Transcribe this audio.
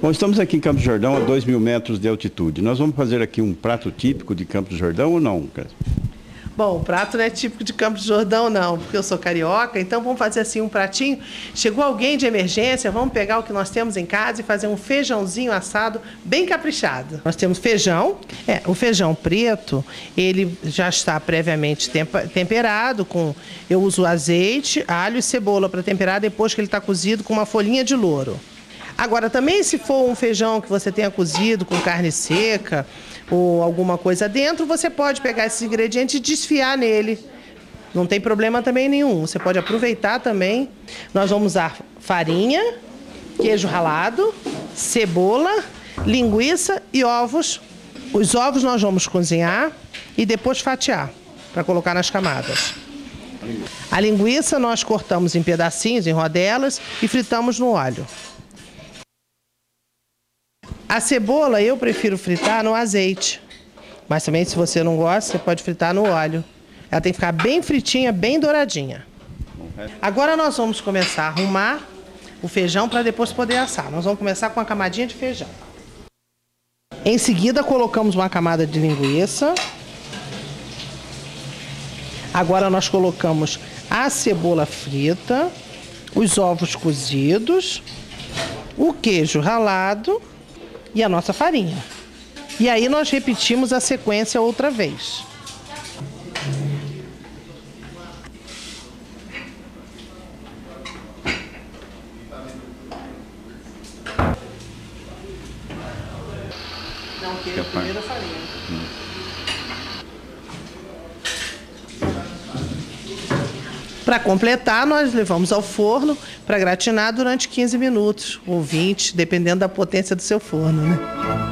Bom, estamos aqui em Campos do Jordão a 2 mil metros de altitude. Nós vamos fazer aqui um prato típico de Campos do Jordão ou não? Bom, o prato não é típico de Campos do Jordão, não, porque eu sou carioca, então vamos fazer assim um pratinho. Chegou alguém de emergência, vamos pegar o que nós temos em casa e fazer um feijãozinho assado bem caprichado. Nós temos feijão, é, o feijão preto, ele já está previamente temperado com. Eu uso azeite, alho e cebola para temperar depois que ele está cozido com uma folhinha de louro. Agora, também se for um feijão que você tenha cozido com carne seca ou alguma coisa dentro, você pode pegar esses ingredientes e desfiar nele. Não tem problema também nenhum. Você pode aproveitar também. Nós vamos usar farinha, queijo ralado, cebola, linguiça e ovos. Os ovos nós vamos cozinhar e depois fatiar para colocar nas camadas. A linguiça nós cortamos em pedacinhos, em rodelas e fritamos no óleo. A cebola eu prefiro fritar no azeite. Mas também, se você não gosta, você pode fritar no óleo. Ela tem que ficar bem fritinha, bem douradinha. Agora nós vamos começar a arrumar o feijão para depois poder assar. Nós vamos começar com uma camadinha de feijão. Em seguida, colocamos uma camada de linguiça. Agora nós colocamos a cebola frita, os ovos cozidos, o queijo ralado e a nossa farinha. E aí nós repetimos a sequência outra vez. Não, queijo primeiro a farinha. Para completar, nós levamos ao forno para gratinar durante 15 minutos ou 20, dependendo da potência do seu forno, né?